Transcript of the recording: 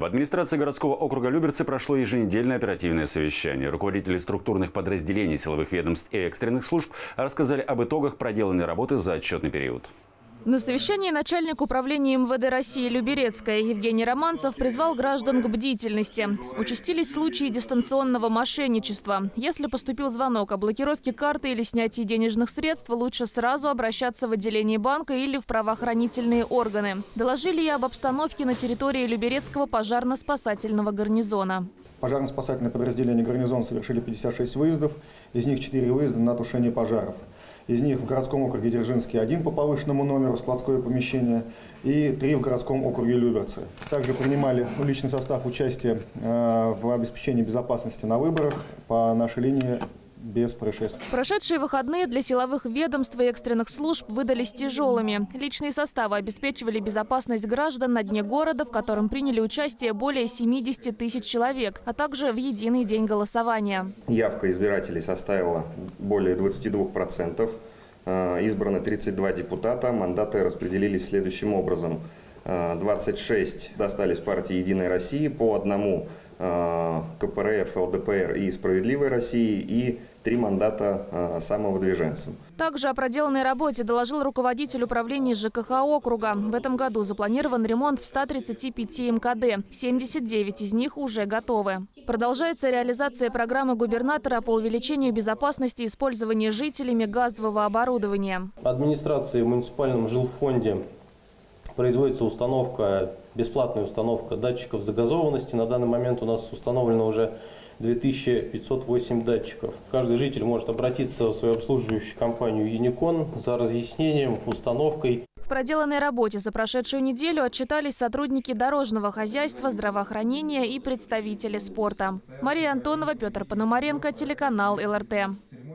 В администрации городского округа Люберцы прошло еженедельное оперативное совещание. Руководители структурных подразделений силовых ведомств и экстренных служб рассказали об итогах проделанной работы за отчетный период. На совещании начальник управления МВД России Люберецкая Евгений Романцев призвал граждан к бдительности. Участились случаи дистанционного мошенничества. Если поступил звонок о блокировке карты или снятии денежных средств, лучше сразу обращаться в отделение банка или в правоохранительные органы. Доложили и об обстановке на территории Люберецкого пожарно-спасательного гарнизона. Пожарно-спасательное подразделение «Гарнизон» совершили 56 выездов, из них 4 выезда на тушение пожаров. Из них в городском округе Дзержинский один по повышенному номеру, складское помещение, и три в городском округе Люберцы. Также принимали личный состав участия э, в обеспечении безопасности на выборах по нашей линии без происшествий. Прошедшие выходные для силовых ведомств и экстренных служб выдались тяжелыми. Личные составы обеспечивали безопасность граждан на дне города, в котором приняли участие более 70 тысяч человек, а также в единый день голосования. Явка избирателей составила более 22%. Э, избрано 32 депутата. Мандаты распределились следующим образом. 26 э, достались партии «Единая Россия», по одному КПРФ, ЛДПР и «Справедливой России» и три мандата самовыдвиженцам. Также о проделанной работе доложил руководитель управления ЖКХ округа. В этом году запланирован ремонт в 135 МКД. 79 из них уже готовы. Продолжается реализация программы губернатора по увеличению безопасности использования жителями газового оборудования. Администрации в муниципальном жилфонде производится установка, бесплатная установка датчиков загазованности. На данный момент у нас установлено уже 2508 датчиков. Каждый житель может обратиться в свою обслуживающую компанию «Юникон» за разъяснением, установкой. В проделанной работе за прошедшую неделю отчитались сотрудники дорожного хозяйства, здравоохранения и представители спорта. Мария Антонова, Петр Пономаренко, телеканал ЛРТ.